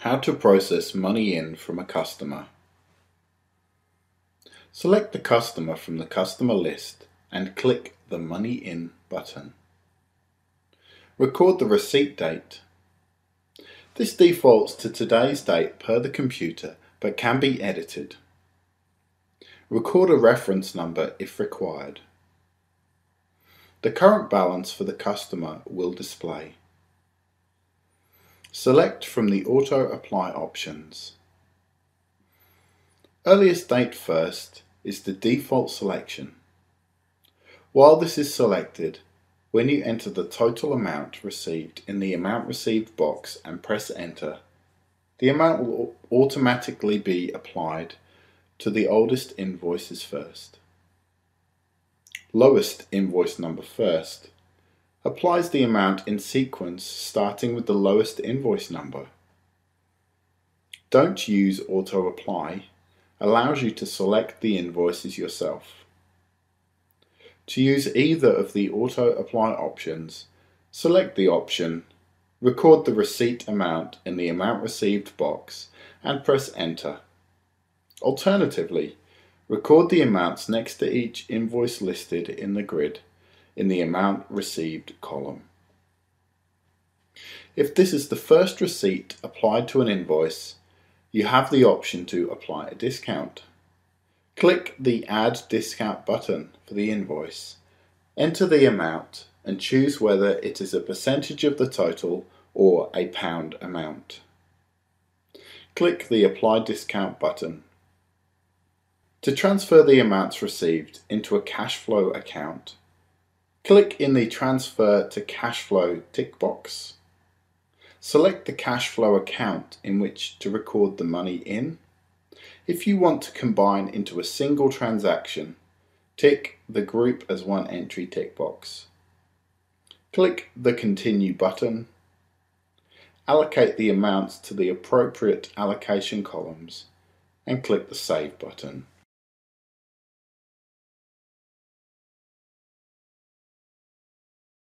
How to process money in from a customer. Select the customer from the customer list and click the Money In button. Record the receipt date. This defaults to today's date per the computer but can be edited. Record a reference number if required. The current balance for the customer will display. Select from the Auto Apply options. Earliest date first is the default selection. While this is selected, when you enter the total amount received in the Amount Received box and press Enter, the amount will automatically be applied to the oldest invoices first. Lowest invoice number first applies the amount in sequence starting with the lowest invoice number. Don't use auto apply allows you to select the invoices yourself. To use either of the auto apply options, select the option, record the receipt amount in the amount received box and press enter. Alternatively, record the amounts next to each invoice listed in the grid in the amount received column. If this is the first receipt applied to an invoice, you have the option to apply a discount. Click the Add Discount button for the invoice. Enter the amount and choose whether it is a percentage of the total or a pound amount. Click the Apply Discount button. To transfer the amounts received into a cash flow account, Click in the Transfer to Cash Flow tick box. Select the cash flow account in which to record the money in. If you want to combine into a single transaction, tick the Group as one entry tick box. Click the Continue button. Allocate the amounts to the appropriate allocation columns and click the Save button.